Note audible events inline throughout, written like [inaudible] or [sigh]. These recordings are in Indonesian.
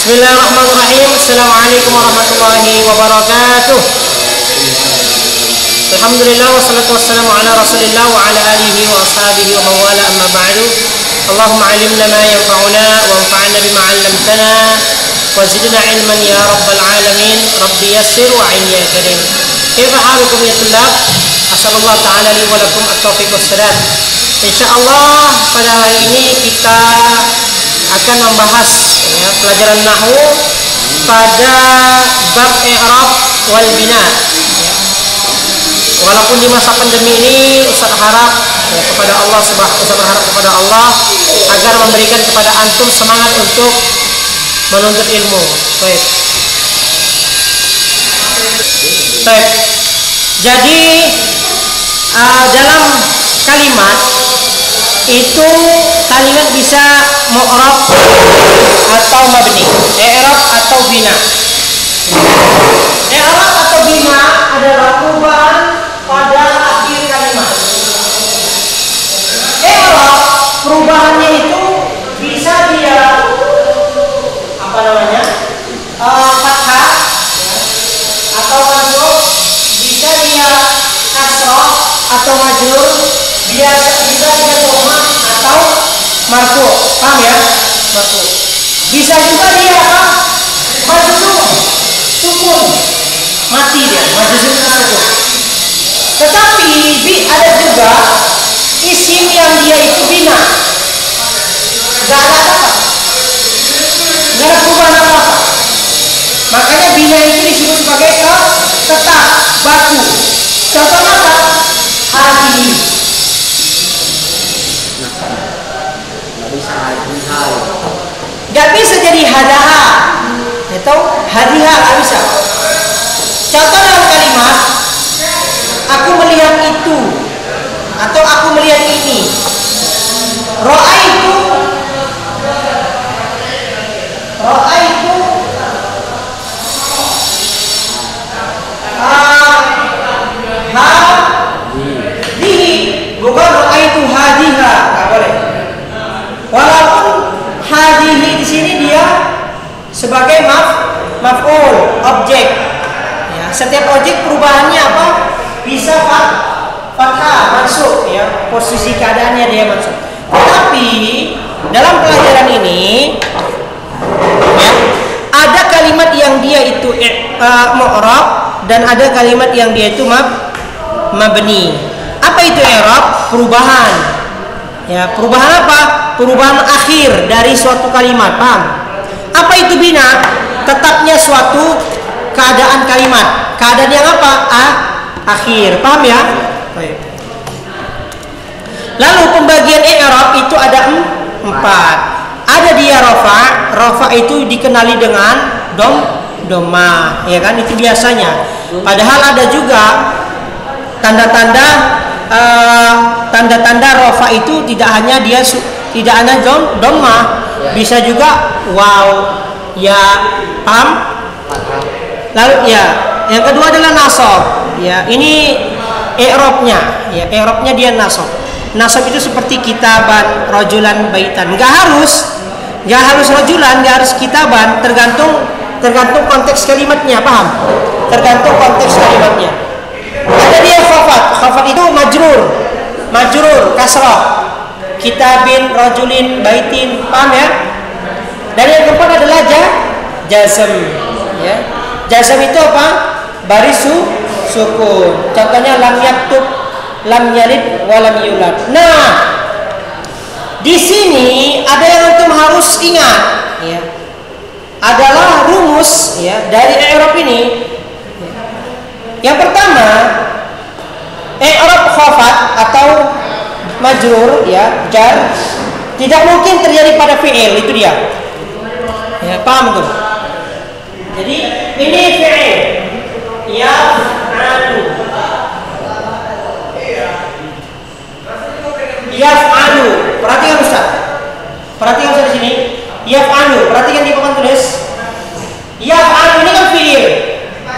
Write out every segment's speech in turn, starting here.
بسم الله الرحمن الرحيم السلام عليكم ورحمة الله وبركاته الحمد لله والصلاة والسلام على رسول الله وعلى آله وأصحابه ومن والاه أما بعد اللهم علمنا ما ينفعنا وانفعنا بما علمتنا وزدنا علما يا رب العالمين ربي يسر وعيني الكريم كيف حالكم يا طلاب أسأل الله تعالى لي ولكم التوفيق والسلام إن شاء الله pada hari ini kita akan membahas ya, pelajaran nahu pada bab i'rab wal bina. Walaupun di masa pandemi ini Ustaz harap ya, kepada Allah Ustaz berharap kepada Allah agar memberikan kepada antum semangat untuk menuntut ilmu. Baik. Baik. Jadi uh, dalam kalimat itu kalimat bisa mu'rab atau mabni. I'rab atau bina. I'rab atau bina adalah perubahan pada akhir kalimat. I'rab perubahannya itu bisa dia apa namanya uh, fathah atau mansub bisa dia kasroh atau majrur. Biasa bisa dia doma atau marfu paham ya? Marfu bisa juga dia apa majzum sukun. Mati dia majzum sukun. Tetapi ada juga isim yang dia itu bina. Nggak ada apa nggak ada perubahan apa apa makanya bina itu disebut sebagai tetap baku contohnya Gak bisa jadi hadaha. Atau hadiha gak bisa. Contoh dalam kalimat aku melihat itu. Atau aku melihat ini. Roa itu. Roa itu ha dihi bukan roa itu hadiha gak boleh. Walaupun hadihi di sini dia sebagai maf maf'ul objek. Ya, setiap objek perubahannya apa? Bisa fat fathah masuk ya, posisi keadaannya dia masuk. Tetapi dalam pelajaran ini ya, ada kalimat yang dia itu uh, mu'rab dan ada kalimat yang dia itu mab mabni. Apa itu i'rab? Perubahan. Ya, perubahan apa? Perubahan akhir dari suatu kalimat, paham? Apa itu bina? Tetapnya suatu keadaan kalimat. Keadaan yang apa? Ah, akhir. Paham ya? Baik. Lalu pembagian i'rab itu ada empat. Ada dia rofa, rofa itu dikenali dengan dom doma, ya kan? Itu biasanya. Padahal ada juga tanda-tanda tanda-tanda uh, rofa itu tidak hanya dia tidak hanya dom doma, bisa juga wow, ya pam. Lalu ya, yang kedua adalah nasab. Ya, ini i'rabnya, ya i'rabnya dia nasab. Nasab itu seperti kitaban, rojulan, baitan. Enggak harus, enggak harus rojulan, enggak harus kitaban, tergantung tergantung konteks kalimatnya, paham? Tergantung konteks kalimatnya. Ada dia khafat, khafat itu majrur, majrur, kasrah. Kitabin, rojulin, baitin, paham ya? Dan yang keempat adalah ja, jazm, ya. Jazm itu apa? Baris su, sukun. Contohnya lam yaktub, lam yalid, walam yulad. Nah, di sini ada yang antum harus ingat, ya. Adalah rumus ya dari Eropa ini yang pertama, i'rab khafat atau majrur ya, jar tidak mungkin terjadi pada fi'il itu dia. Ya, paham tuh? Jadi ini fi'il ya anu Yaf'alu. Perhatikan Ustaz. Perhatikan Ustaz di sini. Yaf'alu. Perhatikan di papan tulis. Yaf'alu ini kan fi'il.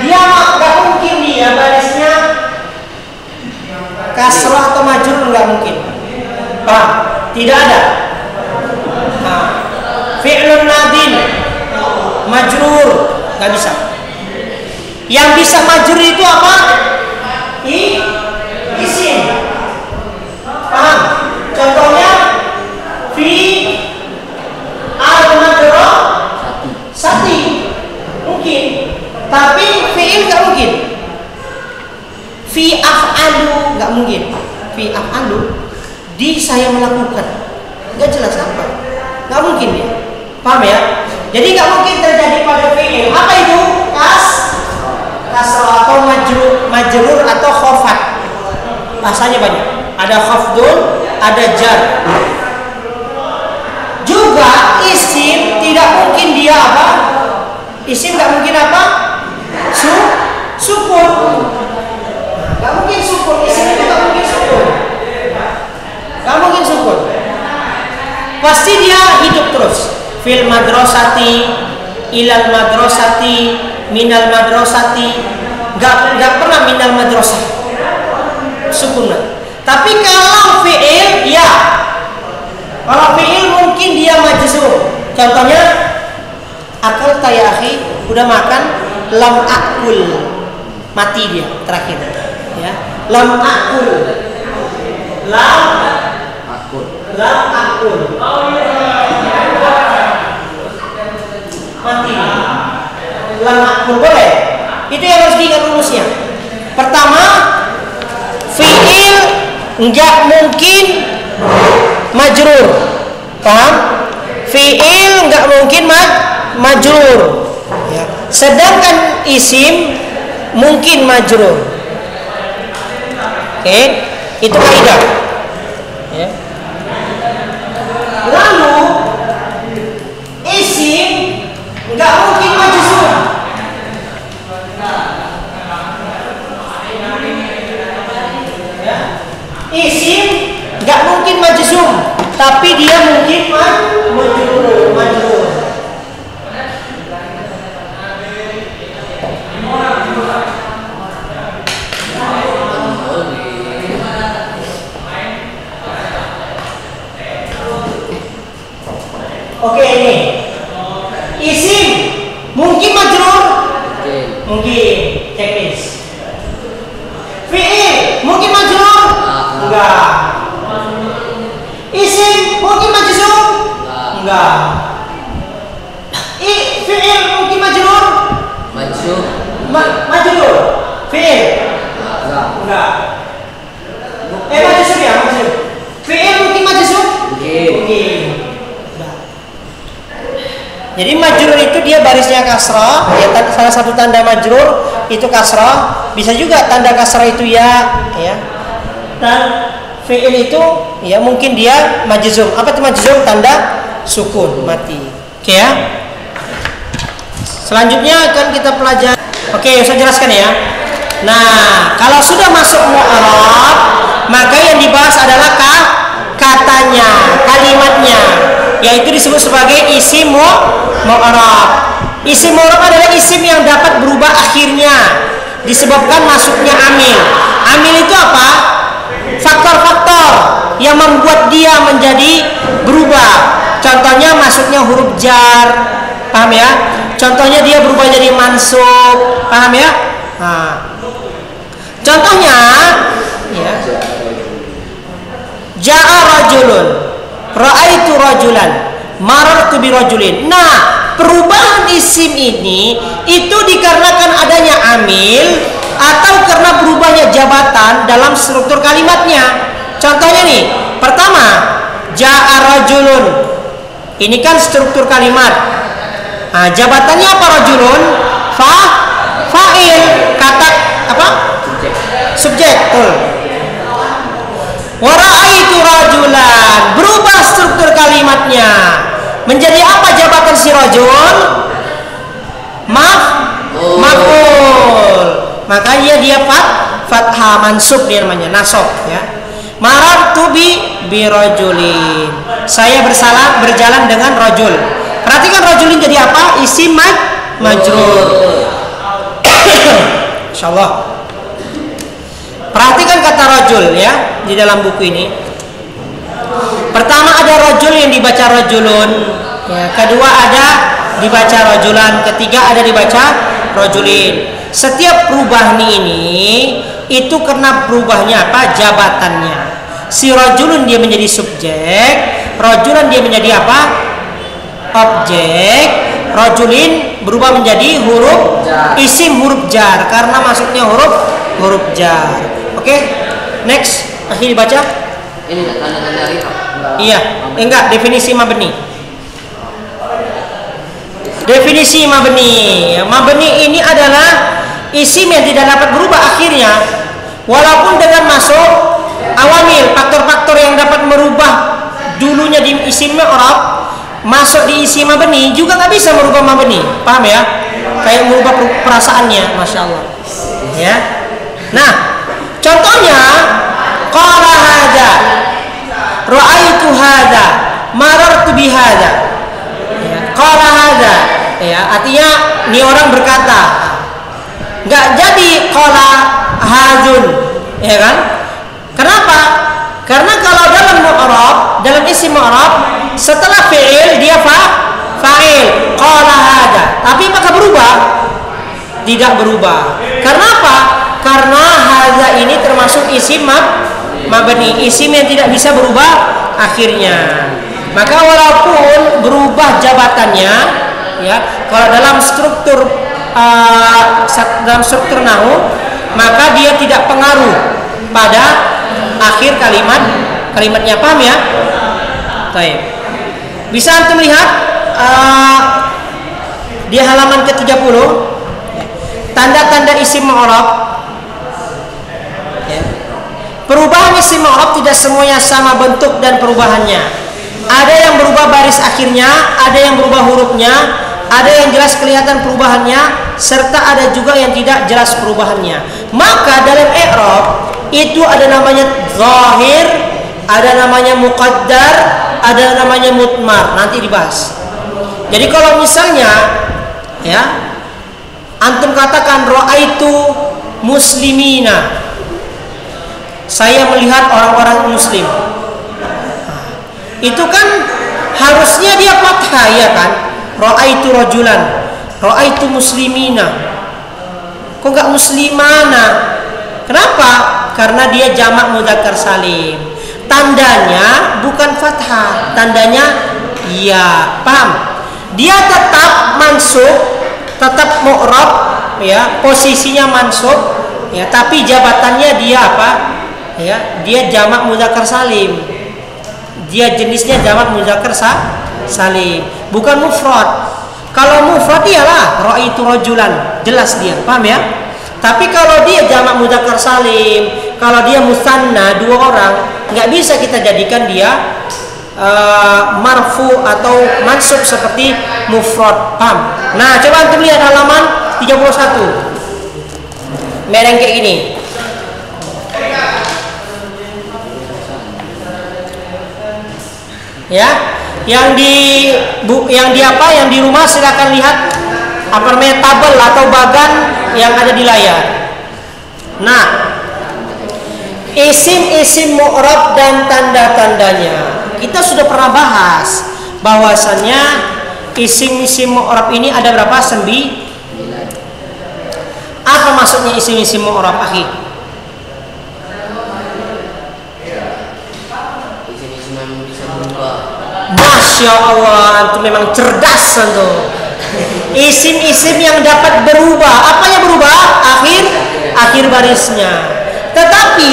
Dia nggak mungkin dia barisnya kasrah atau majrur nggak mungkin. Paham? Tidak ada. Nah, fi'lun nadin fi af'alu di saya melakukan nggak jelas apa nggak mungkin ya. Paham ya? Jadi nggak mungkin terjadi pada fi'il. Apa itu? Kas kasrah atau majrur majrur atau khofat? Bahasanya banyak. Ada khafdun ada jar. Juga isim tidak mungkin dia apa? Isim nggak mungkin apa? Su sukun nggak mungkin sukun isim itu nggak mungkin sukun nggak mungkin sukun pasti dia hidup terus. Fil madrasati ilal madrasati minal madrasati. Nggak nggak pernah minal madrasah. Sukun tapi kalau fiil ya. Kalau fiil mungkin dia majzum contohnya akal tayahi udah makan? Lam akul. Mati dia terakhir. Ya. Lam akul. Lam akul lam akul mati. Lam boleh. Itu yang harus diingat rumusnya. Pertama fiil nggak mungkin majrur. Paham? Fiil nggak mungkin maj majrur. Ya. sedangkan isim mungkin majrur. Oke? Itu kaidah. Ya. Lalu isim nggak mungkin majzum ya. isim nggak mungkin majzum tapi dia mungkin majrur majrur Oke ini isim mungkin majrur mungkin teknis fiil mungkin majrur enggak isim mungkin majzum enggak i fiil mungkin majrur Maju. Ma majrur fiil enggak. Eh majzum ya majzum fiil mungkin majzum Mungkin. jadi majrur itu dia barisnya kasrah ya salah satu tanda majrur itu kasrah bisa juga tanda kasrah itu ya ya. Dan fiil itu ya mungkin dia majzum. Apa itu majzum? Tanda sukun mati. Oke ya. Selanjutnya akan kita pelajari oke saya jelaskan ya nah kalau sudah masuk mu'arab maka yang dibahas adalah ka, katanya kalimatnya yaitu disebut sebagai isim mu mu'arab isim mu'arab adalah isim yang dapat berubah akhirnya disebabkan masuknya amil amil itu apa faktor-faktor yang membuat dia menjadi berubah. Contohnya masuknya huruf jar, paham ya? Contohnya dia berubah jadi mansub, paham ya? Nah. Contohnya, ya. Ja'a rajulun, ra'aitu rajulan, marartu bi rajulin. Nah, perubahan isim ini itu dikarenakan adanya amil atau karena berubahnya jabatan dalam struktur kalimatnya. Contohnya nih, pertama, ja'a rajulun. Ini kan struktur kalimat. Nah, jabatannya apa rajulun? Fa fa'il kata apa? Subjek. Tuh. Waraitu rajulan. Berubah struktur kalimatnya. Menjadi apa jabatan si rajul? Maf maf'ul. Makanya dia fat fathah mansub dia namanya nasab ya. Marartu bi birajulin. Saya bersalah berjalan dengan rajul. Perhatikan rajulin jadi apa? Isim maj majrur. [coughs] Insyaallah. Perhatikan kata rajul ya di dalam buku ini. Pertama ada rajul yang dibaca rajulun. Ya, kedua ada dibaca rajulan, ketiga ada dibaca rajulin. Setiap perubahan ini itu karena berubahnya apa? jabatannya. Si rajulun dia menjadi subjek, rajulan dia menjadi apa? Objek, rajulin berubah menjadi huruf Jar. isim huruf jar karena masuknya huruf huruf jar. Oke, next Akhir dibaca? Ini tanda-tanda. Iya, enggak definisi mabni. Definisi mabni. Mabni ini adalah isim yang tidak dapat berubah akhirnya walaupun dengan masuk awamil faktor-faktor yang dapat merubah dulunya di isim Arab masuk di isim mabni juga nggak bisa merubah mabni. Paham ya? Kayak merubah perasaannya masya Allah. Ya? Nah contohnya qala hada ra'aitu hada marartu bihada ya, qala hada. Ya artinya ini orang berkata nggak jadi qala hadun. Ya kan? Kenapa karena kalau dalam mu'rab dalam isi mu'rab setelah fi'il dia fa fa'il. Qala hada. Tapi apakah berubah. Tidak berubah. Karena apa? Karena hada ini termasuk isim mab mabni. Isim yang tidak bisa berubah akhirnya. Maka walaupun berubah jabatannya ya kalau dalam struktur uh, dalam struktur nahu maka dia tidak pengaruh pada akhir kalimat. Kalimatnya paham ya? Baik. bisa antum lihat uh, di halaman ke-30 tanda-tanda isim mu'rab ya. perubahan isim mu'rab tidak semuanya sama bentuk dan perubahannya. Ada yang berubah baris akhirnya ada yang berubah hurufnya ada yang jelas kelihatan perubahannya serta ada juga yang tidak jelas perubahannya. Maka dalam i'rab itu ada namanya zahir ada namanya muqaddar ada namanya mutmar. Nanti dibahas. Jadi kalau misalnya ya antum katakan itu muslimina. Saya melihat orang-orang muslim. Itu kan harusnya dia fathah ya kan? Ra'aitu rajulan, ra'aitu muslimina. Kok enggak muslimana? Kenapa? Karena dia jamak mudzakkar salim. Tandanya bukan fathah, tandanya iya. Paham? Dia tetap mansub, tetap mu'rab ya, posisinya mansub ya, tapi jabatannya dia apa? Ya, dia jamak mudzakkar salim. Dia jenisnya jamak mudzakkar salim bukan mufrad kalau mufrad iyalah itu rajulan jelas dia paham ya tapi kalau dia jamak mudzakkar salim kalau dia musanna dua orang nggak bisa kita jadikan dia uh, marfu atau mansub seperti mufrad. Paham? Nah coba antum lihat halaman 31 mereng kayak ini ya yang di bu, yang di apa? Yang di rumah silakan lihat apa namanya tabel atau bagan yang ada di layar. Nah isim-isim mu'rab dan tanda-tandanya kita sudah pernah bahas bahwasannya isim-isim mu'rab ini ada berapa? Sembi? Apa maksudnya isim-isim mu'rab akhir Masya Allah, itu memang cerdas tuh. Isim-isim yang dapat berubah, apa yang berubah? Akhir akhir barisnya. Tetapi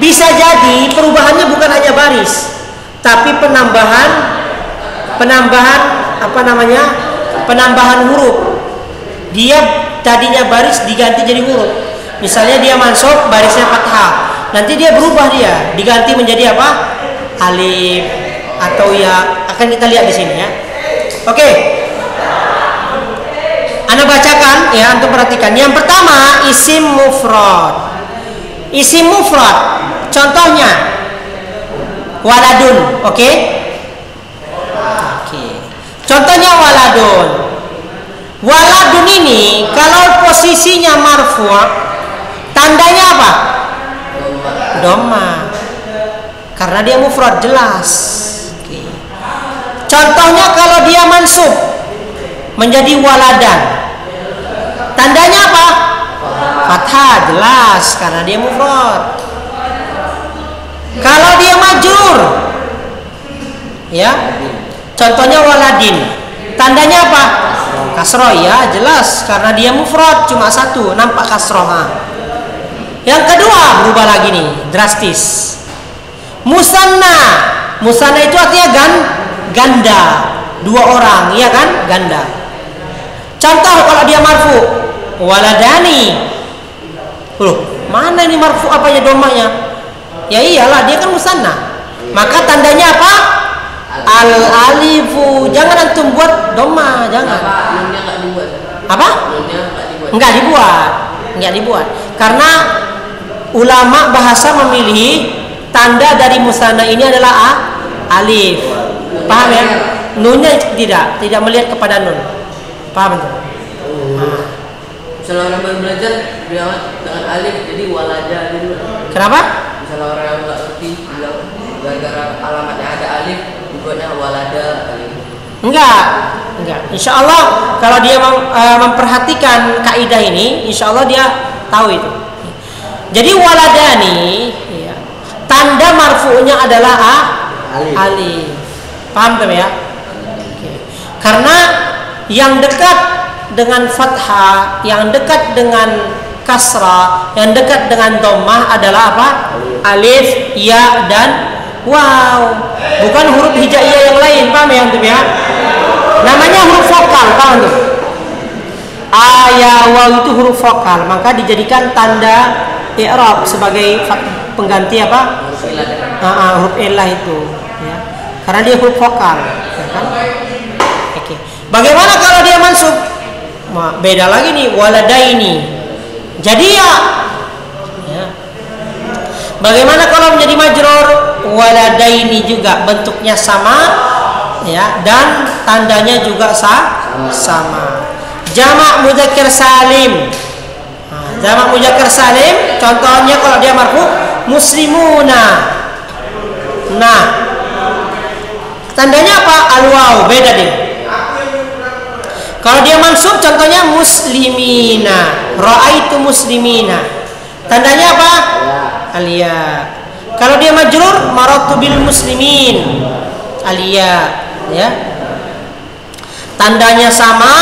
bisa jadi perubahannya bukan hanya baris, tapi penambahan penambahan apa namanya? penambahan huruf. Dia tadinya baris diganti jadi huruf. Misalnya dia masuk barisnya fathah, nanti dia berubah dia diganti menjadi apa? Alif, atau ya akan kita lihat di sini ya. Oke. Okay. Anda bacakan ya untuk perhatikan. Yang pertama isim mufrad. Isim mufrad. Contohnya waladun, oke? Okay? Oke. Okay. Contohnya waladun. Waladun ini kalau posisinya marfu' tandanya apa? Doma. Karena dia mufrad jelas. Contohnya kalau dia mansub menjadi waladan. Tandanya apa? Fathah jelas karena dia mufrad. Kalau dia majur ya. Contohnya waladin. Tandanya apa? Kasroh ya jelas karena dia mufrad cuma satu nampak kasroh. Yang kedua berubah lagi nih, drastis. Musanna. Musanna itu artinya gan ganda. Dua orang, iya kan? Ganda. Contoh kalau dia marfu, waladani. Loh, mana ini marfu apanya domanya? Ya iyalah, dia kan musanna. Maka tandanya apa? Al alifu. Jangan antum buat doma, jangan. Apa? Enggak dibuat, enggak dibuat. Karena ulama bahasa memilih tanda dari musanna ini adalah a, alif. Paham ya? Nunnya tidak, tidak melihat kepada nun. Paham itu? Misalnya orang baru belajar bilang dengan alif jadi walada gitu. Kenapa? Misalnya orang yang nggak ngerti bilang gara-gara alamatnya ada alif dibuatnya walada kali. Enggak, enggak. Insya Allah kalau dia mem- eh, memperhatikan kaidah ini, insya Allah dia tahu itu. Jadi waladani, ya, tanda marfu'nya adalah a, Alif. alif. Paham kan ya? Oke. Karena yang dekat dengan fathah, yang dekat dengan kasrah, yang dekat dengan dhammah adalah apa? Alif, ya dan waw. Bukan huruf hijaiyah yang lain, paham ya antum ya? Namanya huruf vokal, paham tuh? A, ya, waw itu huruf vokal, maka dijadikan tanda i'rab sebagai pengganti apa? Sila Ah, ah, huruf ilah itu ya. karena dia huruf vokal ya kan? Bagaimana kalau dia mansub Ma, beda lagi nih waladaini jadi ya, ya. bagaimana kalau menjadi majrur waladaini juga bentuknya sama ya dan tandanya juga sa sama jamak mudzakkar salim Nah, jamak salim contohnya kalau dia marfu muslimuna Nah, tandanya apa? Al-waw, beda deh. Kalau dia mansub contohnya muslimina. Ra'aitu muslimina. Tandanya apa? Alia. Kalau dia majrur maratu bil muslimin. Alia, ya. Tandanya sama,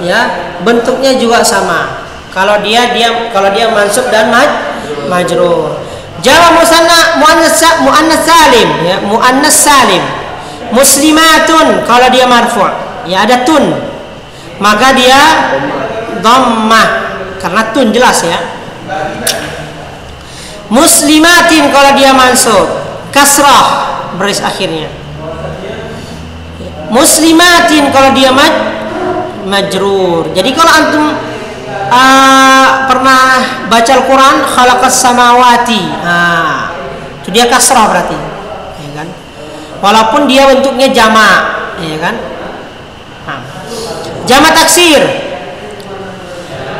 ya, bentuknya juga sama. Kalau dia dia kalau dia mansub dan maj, majrur. Jawa musanna muannas muannas salim ya muannas salim muslimatun kalau dia marfu' ya ada tun maka dia dhammah karena tun jelas ya. Muslimatin kalau dia mansub. Kasrah. Baris akhirnya. Muslimatin kalau dia maj majrur. Jadi kalau antum uh, pernah baca Al-Quran khalaqas samawati. Nah, itu dia kasrah berarti. Ya kan? Walaupun dia bentuknya jamak ya kan. Jamak taksir.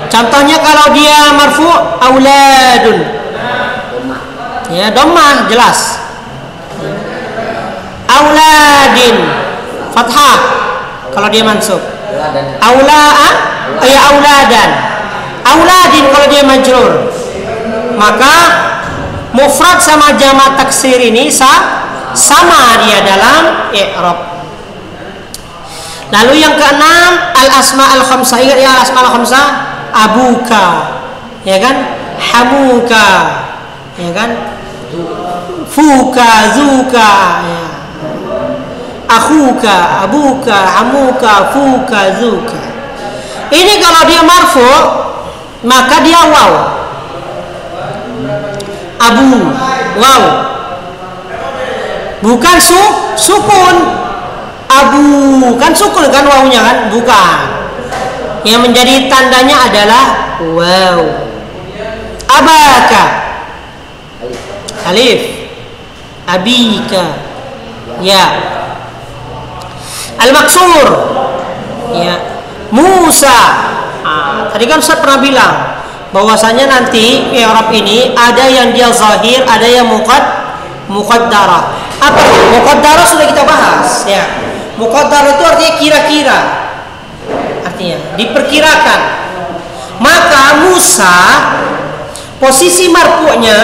Contohnya kalau dia marfu auladun. Ya domah jelas. Auladin. Fathah. Kalau dia mansub. Aulaa ya auladan. Auladin kalau dia majrur. Maka mufrad sama jamak taksir ini sa sama dia dalam i'rab lalu yang keenam al asma al khamsah ingat ya al asma al khamsah abuka ya kan hamuka ya kan fuka zuka ya akhuka, abuka, amuka, fuka, zuka. Ini kalau dia marfu, maka dia waw. Abu, waw. Bukan su, sukun. Abu, kan sukun kan wawnya kan? Bukan. Yang menjadi tandanya adalah waw. Abaka. Alif. Abika. Ya. Al-Maksur ya Musa ah, tadi kan saya pernah bilang bahwasanya nanti Arab ini ada yang dia zahir ada yang mukad muqaddarah apa itu? muqaddarah sudah kita bahas ya muqaddarah itu artinya kira-kira. Artinya diperkirakan. Maka Musa posisi marfu'nya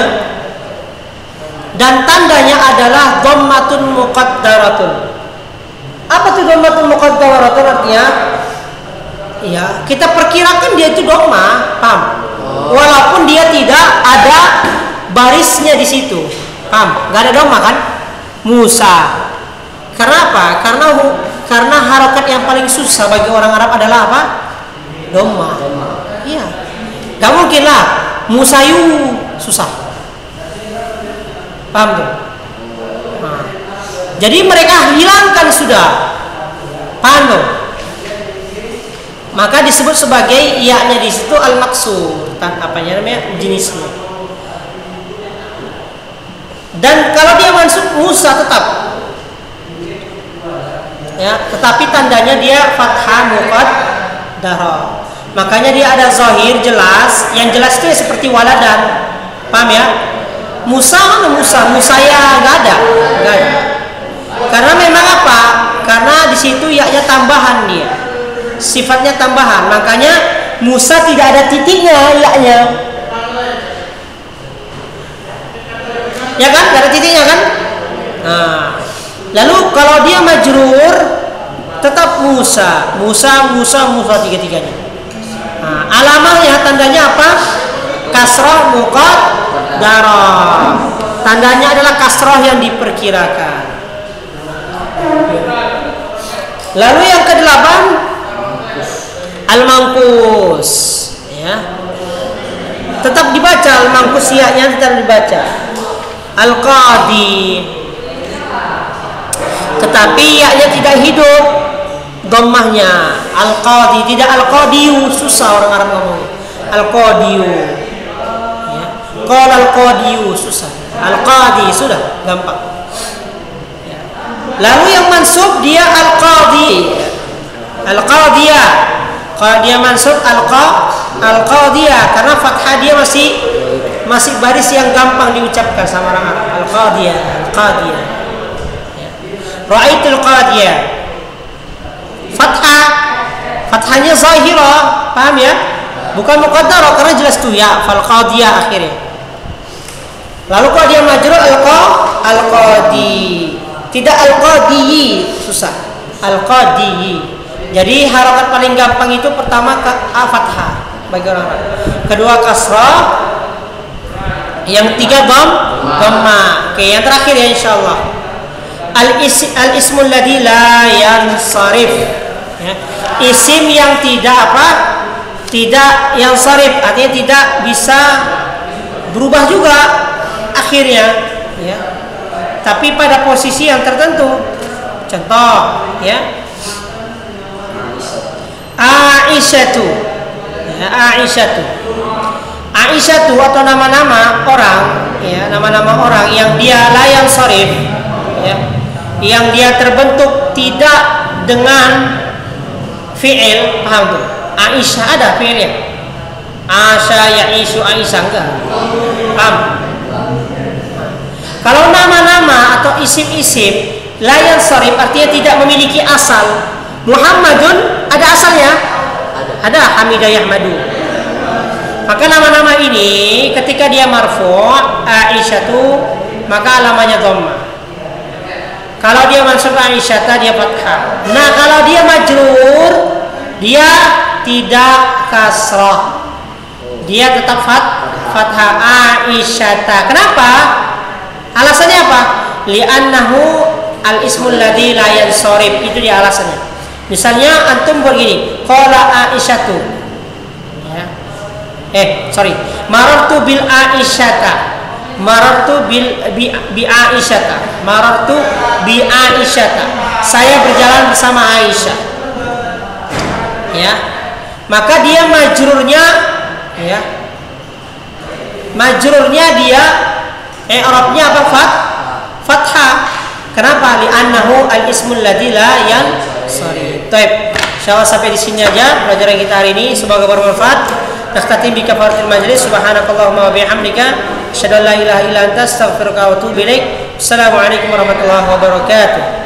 dan tandanya adalah dhammatun muqaddaratun. Apa tuh dhammatul muqaddaratun artinya? Ya kita perkirakan dia itu dhamma paham? Walaupun dia tidak ada barisnya di situ paham? Nggak ada doma kan? Musa karena apa? Karena karena harokat yang paling susah bagi orang Arab adalah apa? Doma iya. Nggak mungkin lah. Musayu susah. Paham tuh? Nah. jadi mereka hilangkan sudah. Paham tuh? Maka disebut sebagai iaknya di situ al maksud apanya namanya? Jenisnya. Dan kalau dia masuk Musa tetap ya. Tetapi tandanya dia fathah muqad darah. Makanya dia ada zahir jelas yang jelas itu ya seperti waladan. Paham ya? Musa mana Musa? Musa ya nggak ada. Nggak ada. Karena memang apa? Karena di situ yaknya tambahan dia. Sifatnya tambahan. Makanya Musa tidak ada titiknya yaknya ya kan? Tidak ada titiknya kan? Nah, lalu kalau dia majrur tetap Musa. Musa Musa Musa tiga-tiganya. Nah, alamahnya tandanya apa? Kasrah muka darah. Tandanya adalah kasrah yang diperkirakan. Lalu yang kedelapan al-mangkus ya. Tetap dibaca al-mangkus siaknya tetap dibaca. Al-qadi tetapi yaknya tidak hidup. Dhammahnya al-qadi tidak al-qadiyu. Susah orang Arab ngomong. Al-qadiyu. Ya. Qala al-qadiyu susah. Al-qadi sudah. Gampang. Ya. lalu yang mansub dia al-qadi. Al-qadiyah. Kalau dia mansub alqa alqadiyah. Karena fathah dia masih masih baris yang gampang diucapkan sama orang Arab. Alqadiyah alqadiyah. ya. Ra'aitul qadiyah fathah fathahnya zahira paham ya bukan muqaddara karena jelas tuh ya fal qadiyah akhirnya lalu kalau dia majrur alqa alqadi tidak alqadiyi susah alqadiyi jadi harokat paling gampang itu pertama ke a fathah bagi orang Arab. Kedua kasrah. Yang tiga dom dhamma. Oke, yang terakhir ya insyaallah. Al is al ismul ladzi la yansarif. Ya. Isim yang tidak apa? Tidak yang sarif, artinya tidak bisa berubah juga akhirnya, ya. Tapi pada posisi yang tertentu. Contoh, ya Aisyatu ya, Aisyatu Aisyatu atau nama-nama orang ya nama-nama orang yang dia layang sorif ya yang dia terbentuk tidak dengan fi'il paham tuh Aisyah ada fi'ilnya Asya ya isu Aisyah enggak paham kalau nama-nama atau isim-isim layang sorif artinya tidak memiliki asal Muhammadun ada asalnya? Ada. Hamidah Yahmadu. Maka nama-nama ini ketika dia marfu' Aisyah tu maka alamanya dhamma. Kalau dia mansub Aisyah dia fathah. Nah, kalau dia majrur dia tidak kasrah. Dia tetap fat fathah Aisyah. Kenapa? Alasannya apa? Li'annahu al-ismul ladzi la yansarif. Itu dia alasannya. Misalnya antum begini, qala Aisyatu. Ya. Eh, sorry. Marartu bil Aisyata. Marartu bil bi, bi Aisyata. Marartu bi Aisyata. Saya berjalan bersama Aisyah. Ya. Maka dia majrurnya ya. Majrurnya dia eh Arabnya apa fat? Fathah. Kenapa? Li'annahu al-ismul ladzi la yan sorry. Taib. Insyaallah sampai di sini aja pelajaran kita hari ini. Semoga bermanfaat. نختتم بكفارة المجلس. سبحانك اللهم وبحمدك. أشهد أن لا إله إلا أنت أستغفرك وأتوب إليك. السلام عليكم ورحمة الله وبركاته.